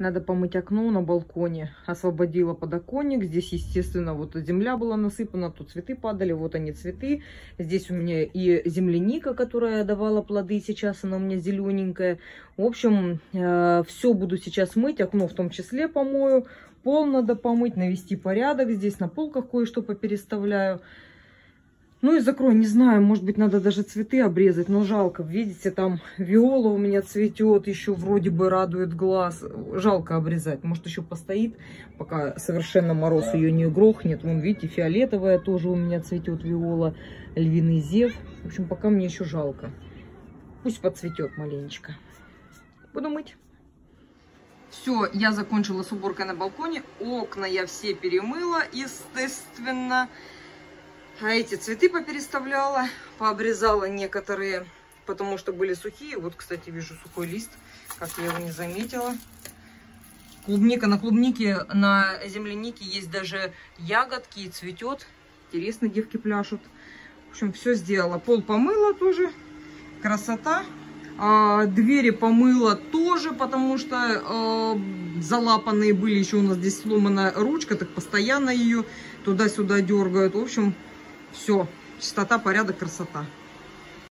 Надо помыть окно на балконе. Освободила подоконник. Здесь, естественно, вот земля была насыпана, тут цветы падали, вот они цветы. Здесь у меня и земляника, которая давала плоды, сейчас она у меня зелененькая. В общем, э, все буду сейчас мыть, окно в том числе помою. Пол надо помыть, навести порядок. Здесь на полках кое-что попереставляю. Ну и закрой, не знаю, может быть, надо даже цветы обрезать, но жалко. Видите, там виола у меня цветет, еще вроде бы радует глаз. Жалко обрезать, может еще постоит, пока совершенно мороз ее не грохнет. Вон, видите, фиолетовая тоже у меня цветет виола, львиный зев. В общем, пока мне еще жалко. Пусть подцветет маленечко. Буду мыть. Все, я закончила с уборкой на балконе. Окна я все перемыла, естественно. А эти цветы попереставляла, пообрезала некоторые, потому что были сухие. Вот, кстати, вижу сухой лист, как я его не заметила. Клубника. На клубнике, на землянике есть даже ягодки и цветет. Интересно, девки пляшут. В общем, все сделала. Пол помыла тоже. Красота. А, двери помыла тоже, потому что э, залапанные были. Еще у нас здесь сломанная ручка, так постоянно ее туда-сюда дергают. В общем, все, чистота, порядок, красота.